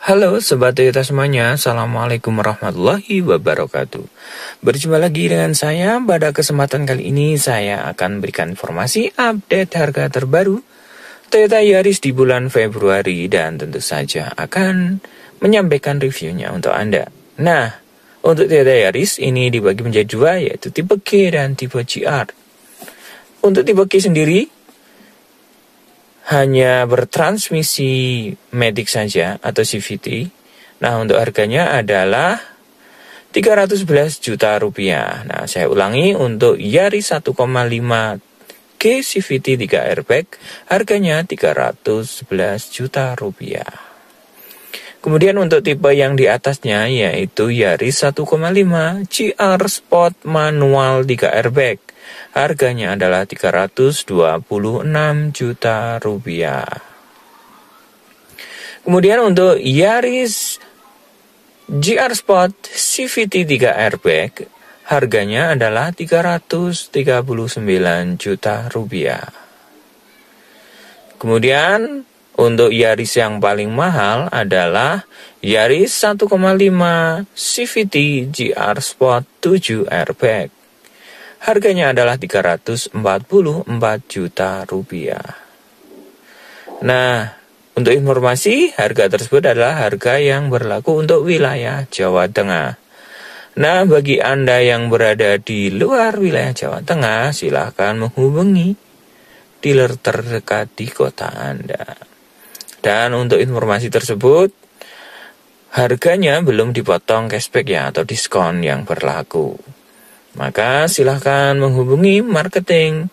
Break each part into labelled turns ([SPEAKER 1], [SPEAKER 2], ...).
[SPEAKER 1] Halo Sobat Toyota semuanya, Assalamualaikum warahmatullahi wabarakatuh. Berjumpa lagi dengan saya, pada kesempatan kali ini saya akan berikan informasi update harga terbaru Toyota Yaris di bulan Februari dan tentu saja akan menyampaikan reviewnya untuk Anda. Nah, untuk Toyota Yaris ini dibagi menjadi dua yaitu tipe G dan tipe GR Untuk tipe G sendiri hanya bertransmisi Matic saja atau CVT. Nah, untuk harganya adalah 311 juta rupiah. Nah, saya ulangi untuk Yaris 1,5 G CVT 3 airbag harganya 311 juta rupiah. Kemudian untuk tipe yang di atasnya yaitu Yaris 1,5 GR Sport manual 3 airbag Harganya adalah 326 juta rupiah. Kemudian untuk Yaris GR Sport CVT 3 airbag harganya adalah 339 juta rupiah. Kemudian untuk Yaris yang paling mahal adalah Yaris 1,5 CVT GR Sport 7 airbag Harganya adalah 344 juta rupiah. Nah, untuk informasi, harga tersebut adalah harga yang berlaku untuk wilayah Jawa Tengah. Nah, bagi Anda yang berada di luar wilayah Jawa Tengah, silahkan menghubungi dealer terdekat di kota Anda. Dan untuk informasi tersebut, harganya belum dipotong cashback ya atau diskon yang berlaku. Maka silahkan menghubungi marketing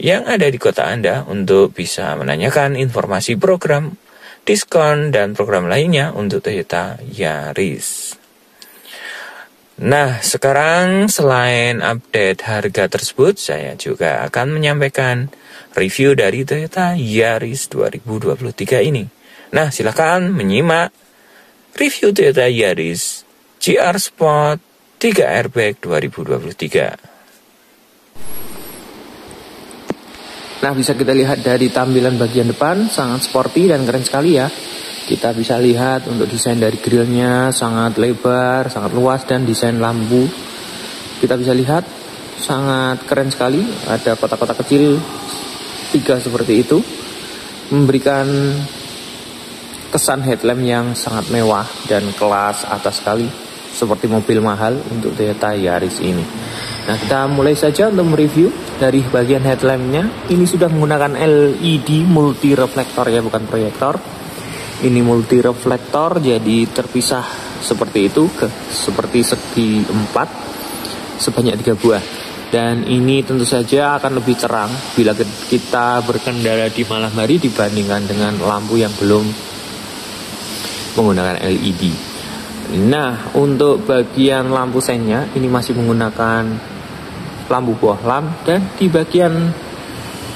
[SPEAKER 1] yang ada di kota Anda untuk bisa menanyakan informasi program, diskon, dan program lainnya untuk Toyota Yaris. Nah, sekarang selain update harga tersebut, saya juga akan menyampaikan review dari Toyota Yaris 2023 ini. Nah, silahkan menyimak review Toyota Yaris GR Sport 3 Airbag 2023.
[SPEAKER 2] Nah, bisa kita lihat dari tampilan bagian depan sangat sporty dan keren sekali ya. Kita bisa lihat untuk desain dari grillnya sangat lebar, sangat luas dan desain lampu. Kita bisa lihat sangat keren sekali. Ada kotak-kotak kecil tiga seperti itu memberikan kesan headlamp yang sangat mewah dan kelas atas sekali seperti mobil mahal untuk Toyota Yaris ini. Nah kita mulai saja untuk mereview dari bagian headlampnya. Ini sudah menggunakan LED multi reflektor ya bukan proyektor. Ini multi reflektor jadi terpisah seperti itu ke seperti segi empat sebanyak tiga buah. Dan ini tentu saja akan lebih terang bila kita berkendara di malam hari dibandingkan dengan lampu yang belum menggunakan LED. Nah, untuk bagian lampu senya ini masih menggunakan lampu bohlam dan di bagian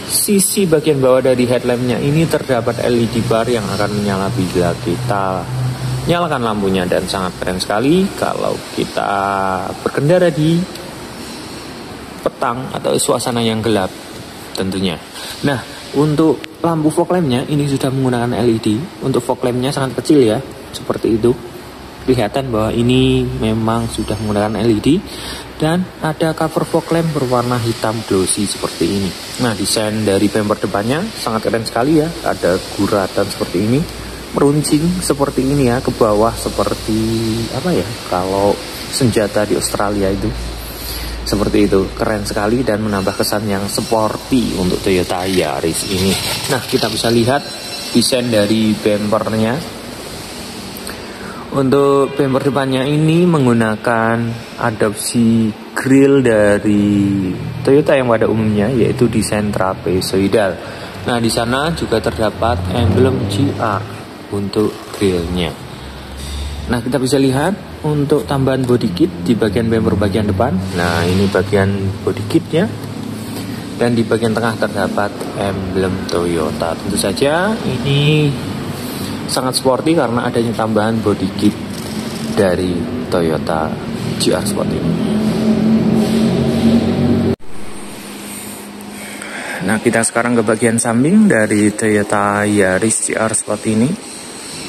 [SPEAKER 2] sisi bagian bawah dari headlampnya ini terdapat LED bar yang akan menyala bila kita nyalakan lampunya dan sangat keren sekali kalau kita berkendara di petang atau suasana yang gelap tentunya. Nah, untuk lampu fog lampnya ini sudah menggunakan LED. Untuk fog lampnya sangat kecil ya, seperti itu kelihatan bahwa ini memang sudah menggunakan LED dan ada cover fog lamp berwarna hitam glossy seperti ini. Nah, desain dari bumper depannya sangat keren sekali ya. Ada guratan seperti ini, meruncing seperti ini ya ke bawah seperti apa ya? Kalau senjata di Australia itu. Seperti itu, keren sekali dan menambah kesan yang sporty untuk Toyota Yaris ini. Nah, kita bisa lihat desain dari bumpernya untuk bumper depannya ini menggunakan adopsi grill dari Toyota yang pada umumnya yaitu desain trapezoidal. Nah, di sana juga terdapat emblem GR untuk grillnya. Nah, kita bisa lihat untuk tambahan body kit di bagian bumper bagian depan. Nah, ini bagian body kitnya. Dan di bagian tengah terdapat emblem Toyota. Tentu saja ini sangat sporty karena adanya tambahan body kit dari Toyota GR Sport ini. Nah kita sekarang ke bagian samping dari Toyota Yaris GR Sport ini.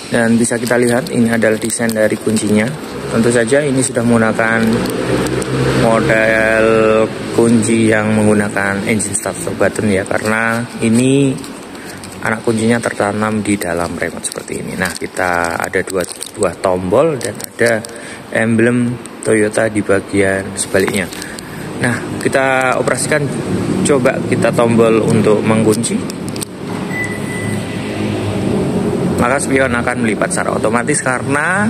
[SPEAKER 2] Dan bisa kita lihat ini adalah desain dari kuncinya. Tentu saja ini sudah menggunakan model kunci yang menggunakan engine starter button ya karena ini anak kuncinya tertanam di dalam remote seperti ini. Nah, kita ada dua buah tombol dan ada emblem Toyota di bagian sebaliknya. Nah, kita operasikan coba kita tombol untuk mengunci. Maka spion akan melipat secara otomatis karena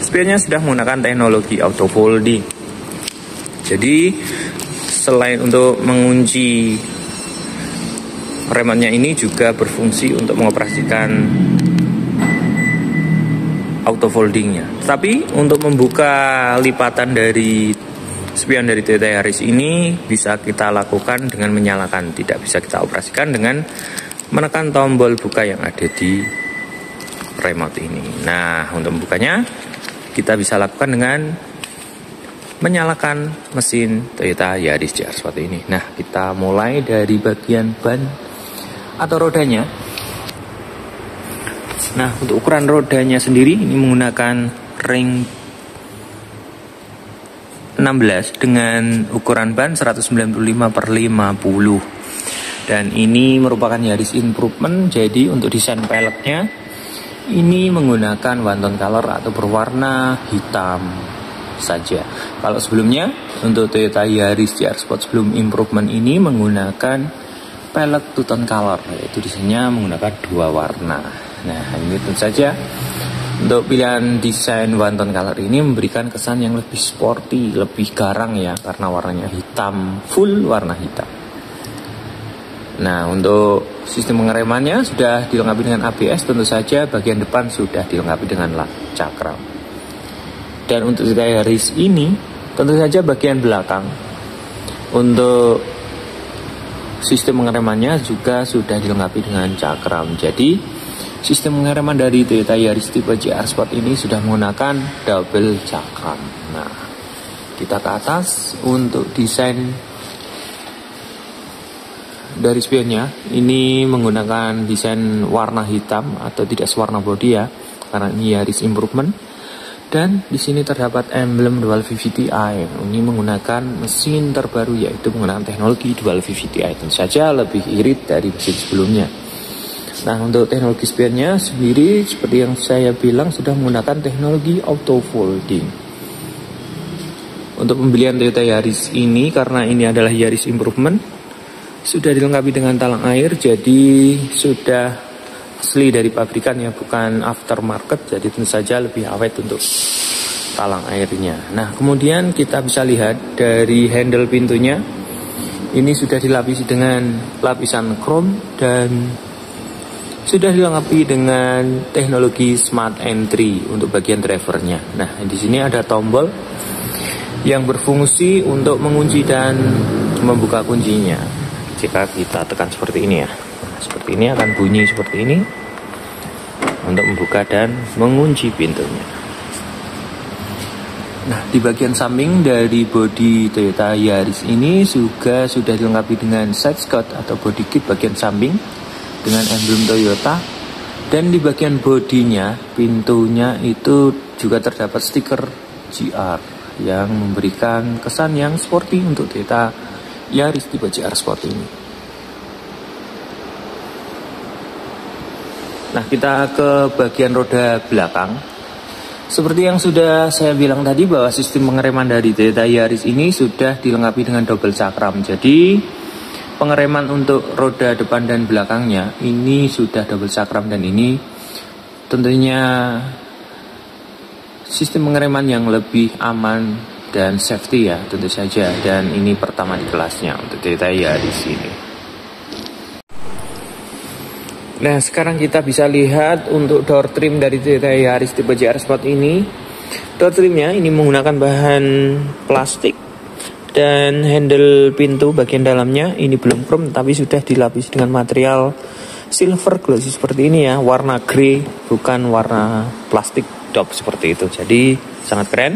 [SPEAKER 2] spionnya sudah menggunakan teknologi auto folding. Jadi selain untuk mengunci remote ini juga berfungsi untuk mengoperasikan auto foldingnya. Tapi untuk membuka lipatan dari spion dari Toyota Yaris ini bisa kita lakukan dengan menyalakan, tidak bisa kita operasikan dengan menekan tombol buka yang ada di remote ini. Nah, untuk membukanya kita bisa lakukan dengan menyalakan mesin Toyota Yaris JR seperti ini. Nah, kita mulai dari bagian ban atau rodanya? Nah, untuk ukuran rodanya sendiri ini menggunakan ring 16 dengan ukuran ban 195 per 50 dan ini merupakan Yaris improvement jadi untuk desain peleknya ini menggunakan one color atau berwarna hitam saja. Kalau sebelumnya untuk Toyota Yaris CR Sport sebelum improvement ini menggunakan pelek two tone color yaitu desainnya menggunakan dua warna Nah ini tentu saja untuk pilihan desain one tone color ini memberikan kesan yang lebih sporty, lebih garang ya karena warnanya hitam, full warna hitam. Nah untuk sistem pengeremannya sudah dilengkapi dengan ABS tentu saja bagian depan sudah dilengkapi dengan cakram. Dan untuk Yaris ini tentu saja bagian belakang untuk sistem pengeremannya juga sudah dilengkapi dengan cakram. Jadi Sistem pengereman dari Toyota Yaris tipe JR Sport ini sudah menggunakan double cakram. Nah, kita ke atas untuk desain dari spionnya ini menggunakan desain warna hitam atau tidak sewarna body ya karena ini Yaris Improvement dan di sini terdapat emblem Dual VVT-i ini menggunakan mesin terbaru yaitu menggunakan teknologi Dual VVT-i tentu saja lebih irit dari mesin sebelumnya. Nah untuk teknologi spionnya sendiri seperti yang saya bilang sudah menggunakan teknologi auto folding. Untuk pembelian Toyota Yaris ini karena ini adalah Yaris Improvement sudah dilengkapi dengan talang air jadi sudah asli dari pabrikan ya bukan aftermarket jadi tentu saja lebih awet untuk talang airnya. Nah kemudian kita bisa lihat dari handle pintunya ini sudah dilapisi dengan lapisan chrome dan sudah dilengkapi dengan teknologi smart entry untuk bagian drivernya. Nah, di sini ada tombol yang berfungsi untuk mengunci dan membuka kuncinya. Jika kita tekan seperti ini ya. Seperti ini akan bunyi seperti ini untuk membuka dan mengunci pintunya. Nah, di bagian samping dari bodi Toyota Yaris ini juga sudah dilengkapi dengan side skirt atau body kit bagian samping dengan emblem Toyota dan di bagian bodinya pintunya itu juga terdapat stiker GR yang memberikan kesan yang sporty untuk Toyota Yaris tipe GR Sport ini. Nah kita ke bagian roda belakang. Seperti yang sudah saya bilang tadi bahwa sistem pengereman dari Toyota Yaris ini sudah dilengkapi dengan double cakram. Jadi pengereman untuk roda depan dan belakangnya ini sudah double cakram dan ini tentunya sistem pengereman yang lebih aman dan safety ya tentu saja. Dan ini pertama di kelasnya untuk Toyota Yaris ini. Nah sekarang kita bisa lihat untuk door trim dari Toyota Yaris tipe JR Sport ini. Door trimnya ini menggunakan bahan plastik dan handle pintu bagian dalamnya. Ini belum chrome tapi sudah dilapis dengan material silver glossy seperti ini ya. Warna grey bukan warna plastik top seperti itu. Jadi sangat keren.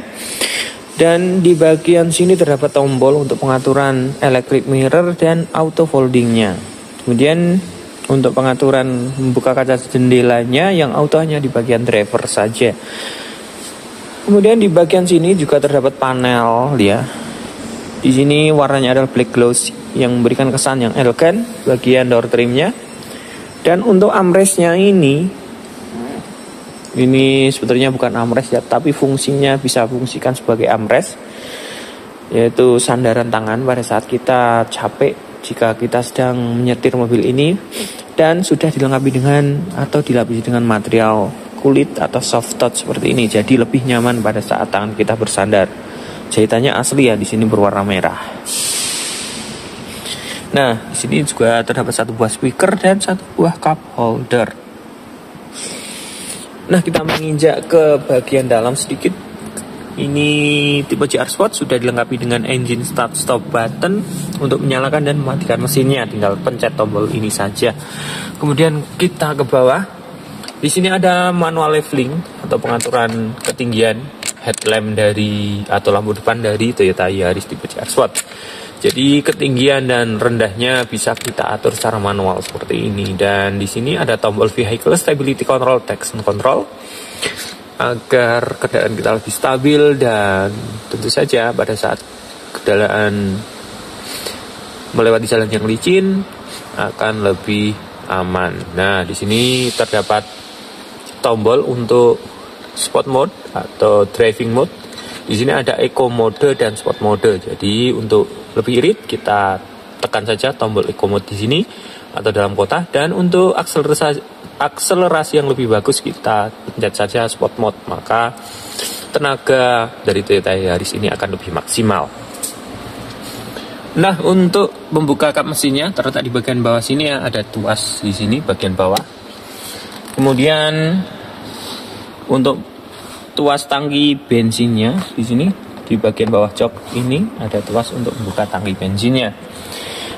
[SPEAKER 2] Dan di bagian sini terdapat tombol untuk pengaturan electric mirror dan auto foldingnya. Kemudian untuk pengaturan membuka kaca jendelanya yang auto hanya di bagian driver saja. Kemudian di bagian sini juga terdapat panel ya. Di sini warnanya adalah black gloss yang memberikan kesan yang elegan bagian door trimnya. Dan untuk armrestnya ini ini sebetulnya bukan armrest ya, tapi fungsinya bisa fungsikan sebagai armrest yaitu sandaran tangan pada saat kita capek jika kita sedang menyetir mobil ini dan sudah dilengkapi dengan atau dilapisi dengan material kulit atau soft touch seperti ini jadi lebih nyaman pada saat tangan kita bersandar. Jahitannya asli ya di sini berwarna merah. Nah di sini juga terdapat satu buah speaker dan satu buah cup holder. Nah kita menginjak ke bagian dalam sedikit ini tipe GR Sport sudah dilengkapi dengan engine start stop button untuk menyalakan dan mematikan mesinnya. Tinggal pencet tombol ini saja. Kemudian kita ke bawah. Di sini ada manual leveling atau pengaturan ketinggian headlamp dari atau lampu depan dari Toyota Yaris tipe GR Sport. Jadi ketinggian dan rendahnya bisa kita atur secara manual seperti ini. Dan di sini ada tombol vehicle stability control, traction control agar kendaraan kita lebih stabil dan tentu saja pada saat kendaraan melewati jalan yang licin akan lebih aman. Nah, di sini terdapat tombol untuk sport mode atau driving mode. Di sini ada eco mode dan sport mode. Jadi untuk lebih irit kita tekan saja tombol eco mode di sini atau dalam kota dan untuk akselerasi akselerasi yang lebih bagus kita pencet saja sport mode maka tenaga dari Toyota Yaris ini akan lebih maksimal. Nah untuk membuka kap mesinnya terletak di bagian bawah sini ya ada tuas di sini bagian bawah. Kemudian untuk tuas tangki bensinnya di sini di bagian bawah jok ini ada tuas untuk membuka tangki bensinnya.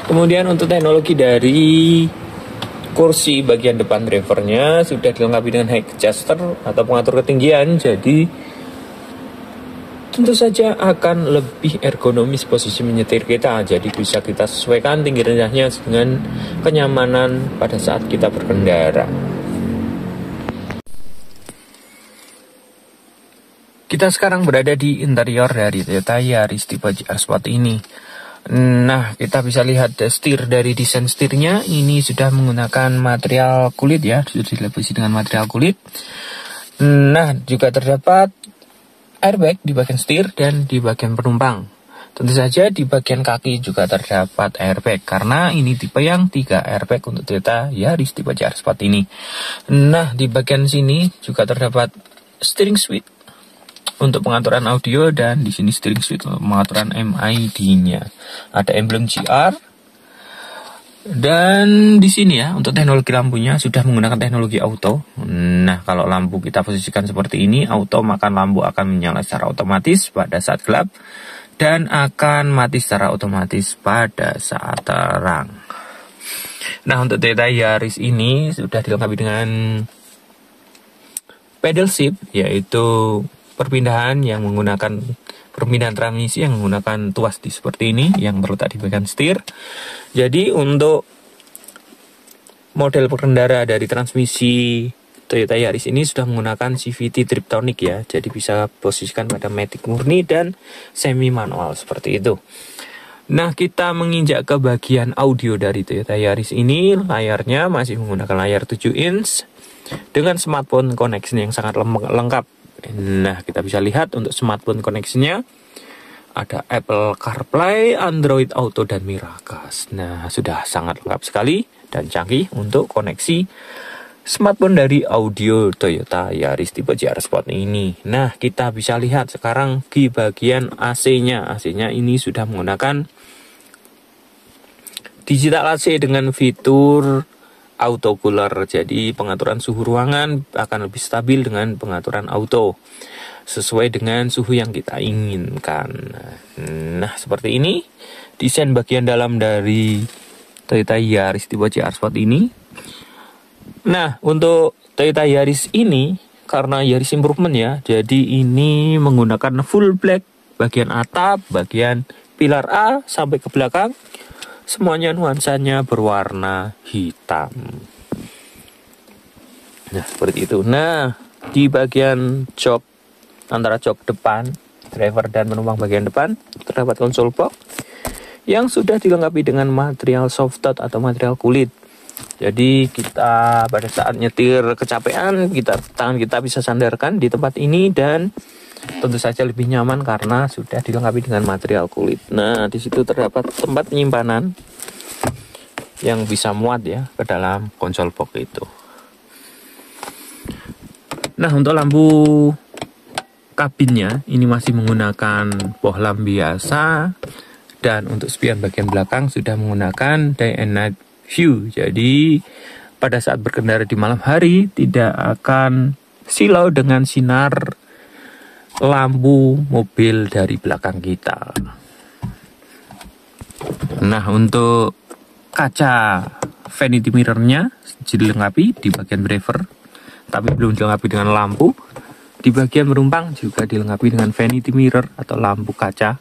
[SPEAKER 2] Kemudian untuk teknologi dari kursi bagian depan drivernya sudah dilengkapi dengan high adjuster atau pengatur ketinggian. Jadi tentu saja akan lebih ergonomis posisi menyetir kita. Jadi bisa kita sesuaikan tinggi rendahnya dengan kenyamanan pada saat kita berkendara. Kita sekarang berada di interior dari Toyota Yaris tipe GR Sport ini Nah, kita bisa lihat setir dari desain setirnya ini sudah menggunakan material kulit ya, sudah dilapisi dengan material kulit. Nah, juga terdapat airbag di bagian setir dan di bagian penumpang. Tentu saja di bagian kaki juga terdapat airbag karena ini tipe yang tiga airbag untuk Toyota Yaris tipe JR Sport ini. Nah, di bagian sini juga terdapat steering switch untuk pengaturan audio dan di sini steering switch pengaturan MID-nya. Ada emblem GR dan di sini ya untuk teknologi lampunya sudah menggunakan teknologi auto. Nah, kalau lampu kita posisikan seperti ini, auto maka lampu akan menyala secara otomatis pada saat gelap dan akan mati secara otomatis pada saat terang. Nah, untuk Toyota Yaris ini sudah dilengkapi dengan pedal shift yaitu perpindahan yang menggunakan perpindahan transmisi yang menggunakan tuas di seperti ini yang terletak di bagian setir. Jadi untuk model pengendara dari transmisi Toyota Yaris ini sudah menggunakan CVT Triptonic ya. Jadi bisa posisikan pada matic murni dan semi manual seperti itu. Nah, kita menginjak ke bagian audio dari Toyota Yaris ini, layarnya masih menggunakan layar 7 inch dengan smartphone connection yang sangat lengkap Nah, kita bisa lihat untuk smartphone koneksinya ada Apple CarPlay, Android Auto dan Miracast. Nah, sudah sangat lengkap sekali dan canggih untuk koneksi smartphone dari audio Toyota Yaris tipe JR Sport ini. Nah, kita bisa lihat sekarang di bagian AC-nya. AC-nya ini sudah menggunakan digital AC dengan fitur auto cooler. Jadi pengaturan suhu ruangan akan lebih stabil dengan pengaturan auto sesuai dengan suhu yang kita inginkan. Nah, seperti ini desain bagian dalam dari Toyota Yaris tipe CR Sport ini. Nah, untuk Toyota Yaris ini karena Yaris improvement ya, jadi ini menggunakan full black bagian atap, bagian pilar A sampai ke belakang
[SPEAKER 1] semuanya nuansanya berwarna hitam. Nah, seperti itu. Nah, di bagian jok antara jok depan, driver dan penumpang bagian depan terdapat konsol box yang sudah dilengkapi dengan material soft touch atau material kulit. Jadi kita pada saat nyetir kecapean, kita tangan kita bisa sandarkan di tempat ini dan tentu saja lebih nyaman karena sudah dilengkapi dengan material kulit. Nah, di situ terdapat tempat penyimpanan yang bisa muat ya ke dalam konsol box itu. Nah, untuk lampu kabinnya ini masih menggunakan bohlam biasa dan untuk spion bagian belakang sudah menggunakan day and night view. Jadi pada saat berkendara di malam hari tidak akan silau dengan sinar lampu mobil dari belakang kita. Nah, untuk kaca vanity mirrornya dilengkapi di bagian driver, tapi belum dilengkapi dengan lampu. Di bagian penumpang juga dilengkapi dengan vanity mirror atau lampu kaca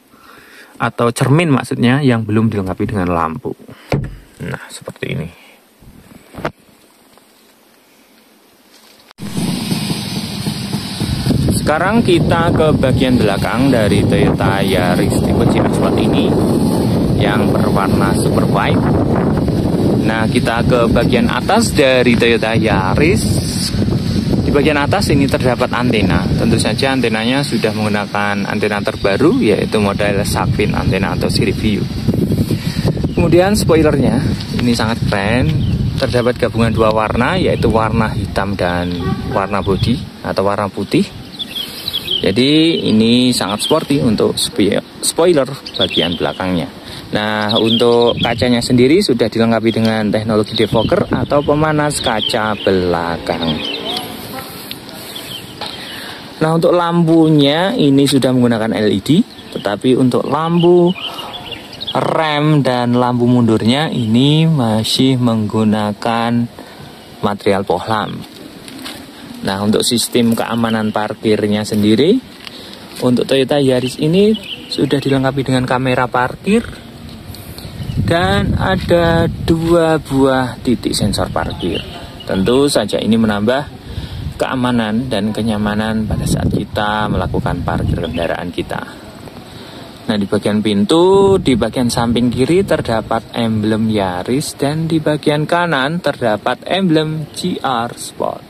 [SPEAKER 1] atau cermin maksudnya yang belum dilengkapi dengan lampu. Nah, seperti ini. Sekarang kita ke bagian belakang dari Toyota Yaris tipe GR Sport ini yang berwarna super white. Nah, kita ke bagian atas dari Toyota Yaris. Di bagian atas ini terdapat antena. Tentu saja antenanya sudah menggunakan antena terbaru yaitu model Sakvin antena atau siri view. Kemudian spoilernya ini sangat keren. Terdapat gabungan dua warna yaitu warna hitam dan warna body atau warna putih jadi ini sangat sporty untuk spoiler bagian belakangnya. Nah untuk kacanya sendiri sudah dilengkapi dengan teknologi defogger atau pemanas kaca belakang. Nah untuk lampunya ini sudah menggunakan LED, tetapi untuk lampu rem dan lampu mundurnya ini masih menggunakan material pohlam. Nah, untuk sistem keamanan parkirnya sendiri, untuk Toyota Yaris ini sudah dilengkapi dengan kamera parkir dan ada dua buah titik sensor parkir. Tentu saja ini menambah keamanan dan kenyamanan pada saat kita melakukan parkir kendaraan kita. Nah, di bagian pintu, di bagian samping kiri terdapat emblem Yaris dan di bagian kanan terdapat emblem GR Sport.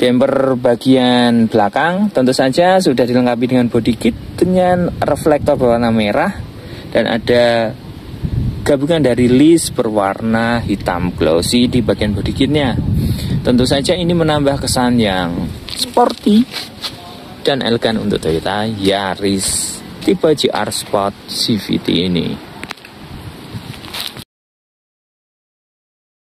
[SPEAKER 1] Damper bagian belakang tentu saja sudah dilengkapi dengan body kit dengan reflektor berwarna merah dan ada gabungan dari list berwarna hitam glossy di bagian body kitnya. Tentu saja ini menambah kesan yang sporty dan elegan untuk Toyota Yaris tipe GR Sport CVT ini.